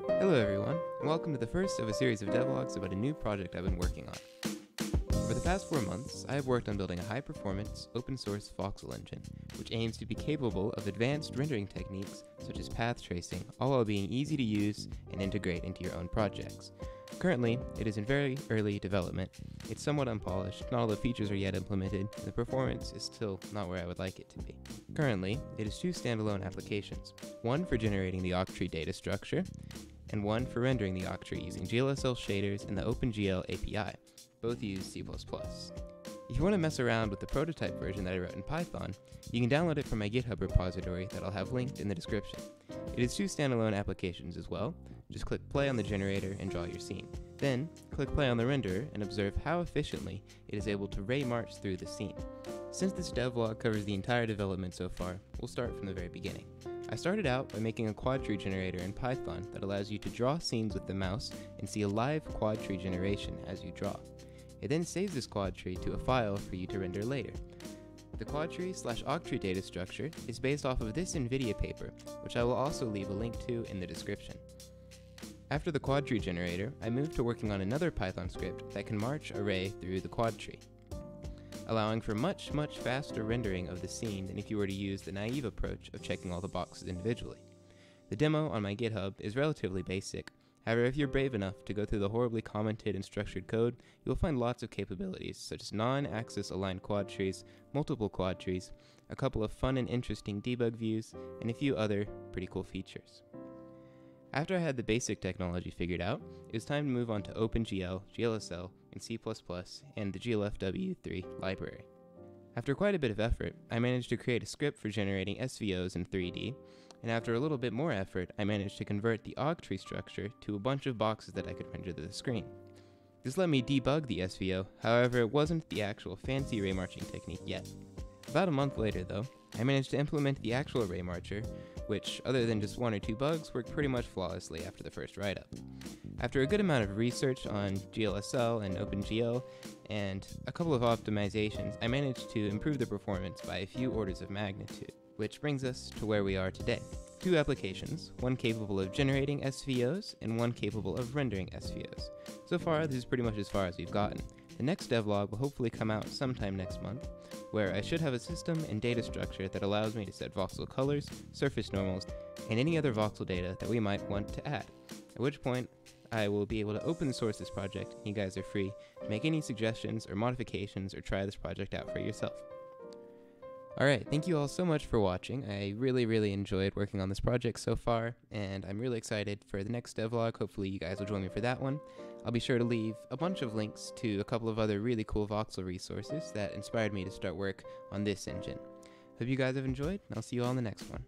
Hello, everyone, and welcome to the first of a series of devlogs about a new project I've been working on. For the past four months, I have worked on building a high performance, open source voxel engine, which aims to be capable of advanced rendering techniques such as path tracing, all while being easy to use and integrate into your own projects. Currently, it is in very early development. It's somewhat unpolished, not all the features are yet implemented, and the performance is still not where I would like it to be. Currently, it is two standalone applications, one for generating the Octree data structure, and one for rendering the Octree using GLSL shaders and the OpenGL API. Both use C++. If you want to mess around with the prototype version that I wrote in Python, you can download it from my GitHub repository that I'll have linked in the description. It is two standalone applications as well. Just click play on the generator and draw your scene. Then, click play on the renderer and observe how efficiently it is able to ray march through the scene. Since this devlog covers the entire development so far, we'll start from the very beginning. I started out by making a quad tree generator in Python that allows you to draw scenes with the mouse and see a live quad tree generation as you draw. It then saves this quad tree to a file for you to render later. The quadtree slash octree data structure is based off of this NVIDIA paper, which I will also leave a link to in the description. After the quadtree generator, I moved to working on another Python script that can march array through the quadtree allowing for much, much faster rendering of the scene than if you were to use the naive approach of checking all the boxes individually. The demo on my GitHub is relatively basic, however if you're brave enough to go through the horribly commented and structured code, you will find lots of capabilities such as non-axis aligned quad trees, multiple quad trees, a couple of fun and interesting debug views, and a few other pretty cool features. After I had the basic technology figured out, it was time to move on to OpenGL, GLSL, and C++, and the glfw3 library. After quite a bit of effort, I managed to create a script for generating SVOs in 3D, and after a little bit more effort, I managed to convert the Octree structure to a bunch of boxes that I could render to the screen. This let me debug the SVO, however it wasn't the actual fancy ray marching technique yet. About a month later though, I managed to implement the actual ray marcher, which, other than just one or two bugs, worked pretty much flawlessly after the first write-up. After a good amount of research on GLSL and OpenGL, and a couple of optimizations, I managed to improve the performance by a few orders of magnitude, which brings us to where we are today. Two applications, one capable of generating SVOs and one capable of rendering SVOs. So far, this is pretty much as far as we've gotten. The next devlog will hopefully come out sometime next month, where I should have a system and data structure that allows me to set voxel colors, surface normals, and any other voxel data that we might want to add. At which point, I will be able to open source this project. You guys are free to make any suggestions or modifications or try this project out for yourself. Alright, thank you all so much for watching. I really, really enjoyed working on this project so far, and I'm really excited for the next devlog. Hopefully you guys will join me for that one. I'll be sure to leave a bunch of links to a couple of other really cool voxel resources that inspired me to start work on this engine. Hope you guys have enjoyed, and I'll see you all in the next one.